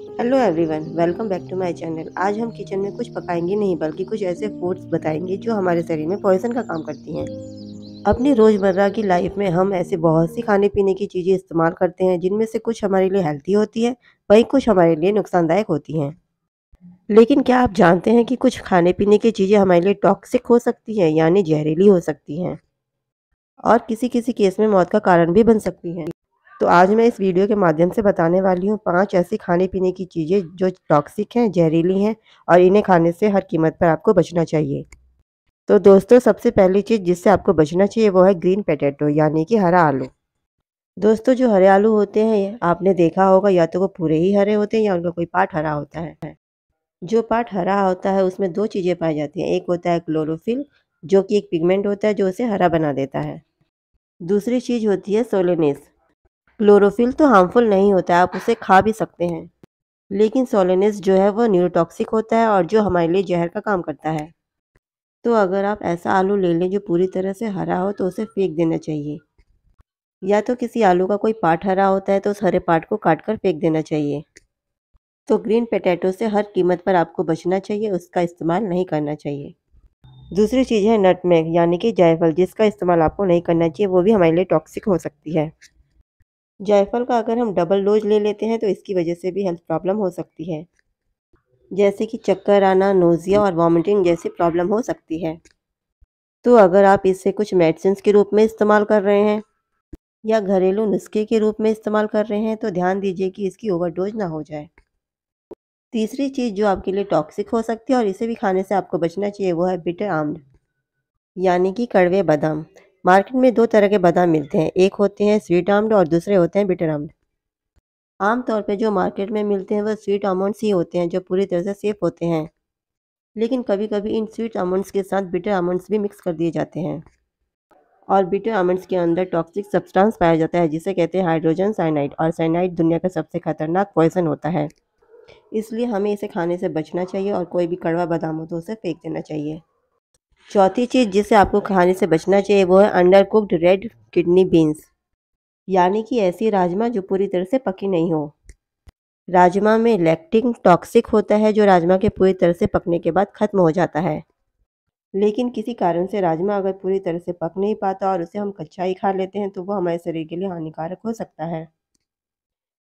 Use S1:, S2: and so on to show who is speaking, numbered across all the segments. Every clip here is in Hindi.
S1: Hello everyone welcome back to my channel आज हम किचन में कुछ पकाएँगे नहीं, बल्कि कुछ ऐसे फूड्स बताएँगे जो हमारे शरीर में पॉइजन का काम करती हैं। अपनी रोज़मर्रा की लाइफ में हम ऐसे बहुत सी खाने पीने की चीज़ें इस्तेमाल करते हैं, जिनमें से कुछ हमारे लिए हेल्थी होती है, वहीं कुछ हमारे लिए नुकसानदायक होती हैं। लेकिन क्या आप जानते हैं कि कुछ खाने पीने की चीज़ें हमारे लिए टॉक्सिक हो सकती हैं, यानी जहरीली हो सकती हैं? और किसी किसी केस में मौत का कारण भी बन सकती हैं। तो आज मैं इस वीडियो के माध्यम से बताने वाली हूँ पाँच ऐसी खाने पीने की चीज़ें जो टॉक्सिक हैं, जहरीली हैं और इन्हें खाने से हर कीमत पर आपको बचना चाहिए। तो दोस्तों, सबसे पहली चीज़ जिससे आपको बचना चाहिए वो है ग्रीन पटेटो यानी कि हरा आलू। दोस्तों, जो हरे आलू होते हैं, आपने देखा होगा, या तो वो पूरे ही हरे होते हैं या उनका कोई पार्ट हरा होता है। जो पार्ट हरा होता है, उसमें दो चीज़ें पाई जाती हैं। एक होता है क्लोरोफिल जो कि एक पिगमेंट होता है, जो उसे हरा बना देता है। दूसरी चीज़ होती है सोलेनिस क्लोरोफिल तो हार्मफुल नहीं होता है, आप उसे खा भी सकते हैं। लेकिन सोलेनिस जो है, वो न्यूरोटॉक्सिक होता है और जो हमारे लिए जहर का काम करता है। तो अगर आप ऐसा आलू ले लें जो पूरी तरह से हरा हो तो उसे फेंक देना चाहिए। या तो किसी आलू का कोई पार्ट हरा होता है तो उस हरे पार्ट को काट कर फेंक देना चाहिए। तो ग्रीन पोटैटो से हर कीमत पर आपको बचना चाहिए, उसका इस्तेमाल नहीं करना चाहिए। दूसरी चीज़ है नटमेग यानी कि जायफल, जिसका इस्तेमाल आपको नहीं करना चाहिए, वो भी हमारे लिए टॉक्सिक हो सकती है। जायफल का अगर हम डबल डोज ले लेते हैं तो इसकी वजह से भी हेल्थ प्रॉब्लम हो सकती है। जैसे कि चक्कर आना नोज़िया और वॉमिटिंग जैसी प्रॉब्लम हो सकती है। तो अगर आप इसे कुछ मेडिसिन के रूप में इस्तेमाल कर रहे हैं, या घरेलू नुस्खे के रूप में इस्तेमाल कर रहे हैं तो ध्यान दीजिए कि इसकी ओवरडोज ना हो जाए। तीसरी चीज़ जो आपके लिए टॉक्सिक हो सकती है और इसे भी खाने से आपको बचना चाहिए, वो है बिटर आम्ड यानी कि कड़वे बादाम। मार्केट में दो तरह के बादाम मिलते हैं। एक होते हैं स्वीट आमंड और दूसरे होते हैं बिटर आमंड आमतौर पर जो मार्केट में मिलते हैं, वह स्वीट आमंड्स ही होते हैं, जो पूरी तरह से सेफ़ होते हैं। लेकिन कभी कभी इन स्वीट आमंड्स के साथ बिटर आमंड्स भी मिक्स कर दिए जाते हैं। और बिटर आमंड्स के अंदर टॉक्सिक सब्सटेंस पाया जाता है, जिसे कहते हैं हाइड्रोजन साइनाइड और साइनाइड दुनिया का सबसे खतरनाक पॉइजन होता है। इसलिए हमें इसे खाने से बचना चाहिए और कोई भी कड़वा बादाम हो तो उसे फेंक देना चाहिए। चौथी चीज़ जिसे आपको खाने से बचना चाहिए, वो है under cooked red kidney beans. यानी कि ऐसी राजमा जो पूरी तरह से पकी नहीं हो। राजमा में लैक्टिन टॉक्सिक होता है, जो राजमा के पूरी तरह से पकने के बाद ख़त्म हो जाता है। लेकिन किसी कारण से राजमा अगर पूरी तरह से पक नहीं पाता और उसे हम कच्चा ही खा लेते हैं तो वो हमारे शरीर के लिए हानिकारक हो सकता है।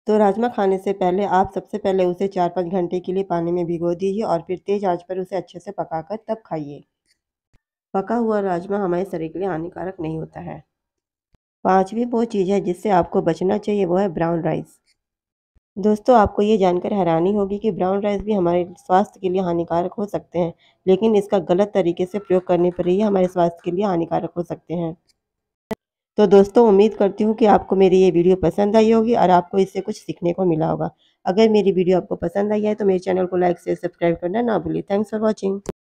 S1: तो राजमा खाने से पहले आप सबसे पहले उसे चार पाँच घंटे के लिए पानी में भिगो दीजिए और फिर तेज़ आँच पर उसे अच्छे से पकाकर तब खाइए। पका हुआ राजमा हमारे शरीर के लिए हानिकारक नहीं होता है। पांचवी वो चीज़ है जिससे आपको बचना चाहिए, वो है ब्राउन राइस। दोस्तों, आपको ये जानकर हैरानी होगी कि ब्राउन राइस भी हमारे स्वास्थ्य के लिए हानिकारक हो सकते हैं, लेकिन इसका गलत तरीके से प्रयोग करने पर ही हमारे स्वास्थ्य के लिए हानिकारक हो सकते हैं। तो दोस्तों, उम्मीद करती हूँ कि आपको मेरी ये वीडियो पसंद आई होगी और आपको इससे कुछ सीखने को मिला होगा। अगर मेरी वीडियो आपको पसंद आई है तो मेरे चैनल को लाइक से सब्सक्राइब करना ना भूलिए। Thanks for watching.